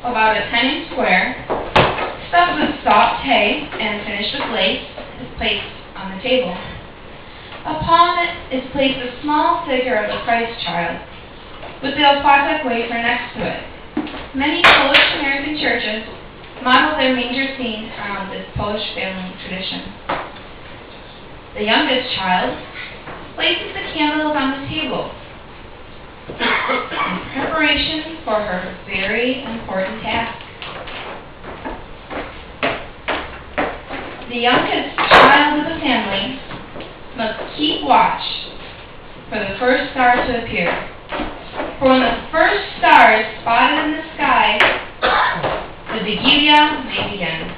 about a 10 inch square, stuffed with soft hay and finished with lace, is placed on the table. Upon it is placed a small figure of the Christ child, with the opłatek wafer next to it. Many Polish American churches model their manger scene around this Polish family tradition. The youngest child places the candles on the table preparation for her very important task. The youngest child of the family must keep watch for the first star to appear. For when the first star is spotted in the sky, the Vigilia may begin.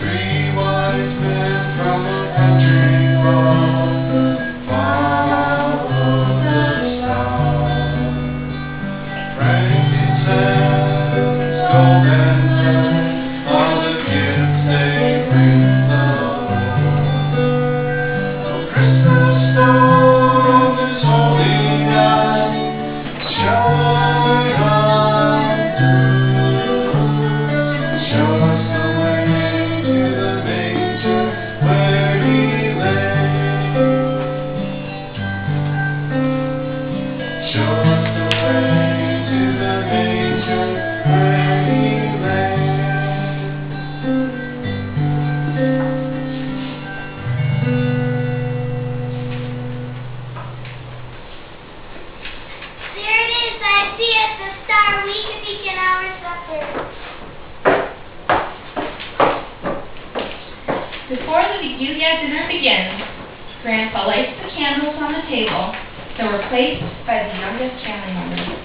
Three see it, the star. We can begin our supper. Before the Vigilia dinner begins, Grandpa lights the candles on the table that were placed by the youngest family member.